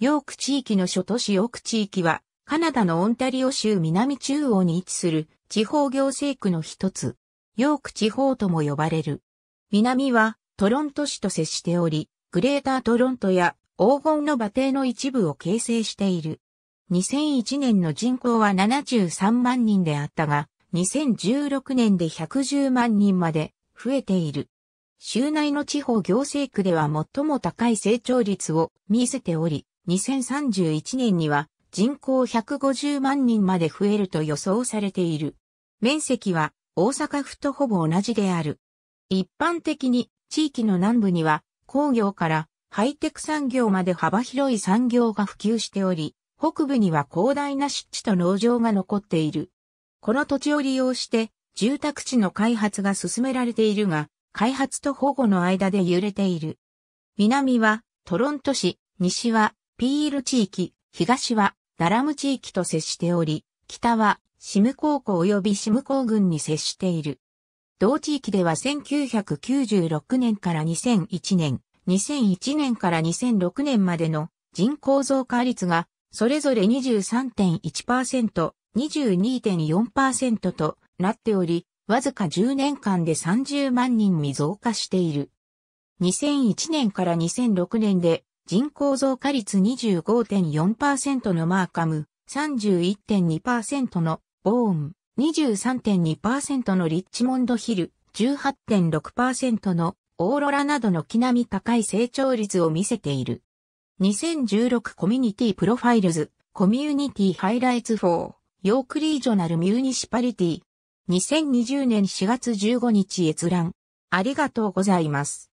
ヨーク地域の諸都市ヨーク地域は、カナダのオンタリオ州南中央に位置する地方行政区の一つ、ヨーク地方とも呼ばれる。南はトロント市と接しており、グレータートロントや黄金の馬蹄の一部を形成している。2001年の人口は73万人であったが、2016年で110万人まで増えている。州内の地方行政区では最も高い成長率を見せており、2031年には人口150万人まで増えると予想されている。面積は大阪府とほぼ同じである。一般的に地域の南部には工業からハイテク産業まで幅広い産業が普及しており、北部には広大な湿地と農場が残っている。この土地を利用して住宅地の開発が進められているが、開発と保護の間で揺れている。南はトロント市、西はピール地域、東はダラム地域と接しており、北はシム高校及びシム高郡に接している。同地域では1996年から2001年、2001年から2006年までの人口増加率がそれぞれ23.1%、22.4%となっており、わずか10年間で30万人に増加している。2001年から2006年で人口増加率25.4%のマーカム、31.2%のボーン、23.2%のリッチモンドヒル、18.6%のオーロラなどの軒並み高い成長率を見せている。2016 Community Profiles、Community Highlights for、York Regional Municipality、2020年4月15日閲覧。ありがとうございます。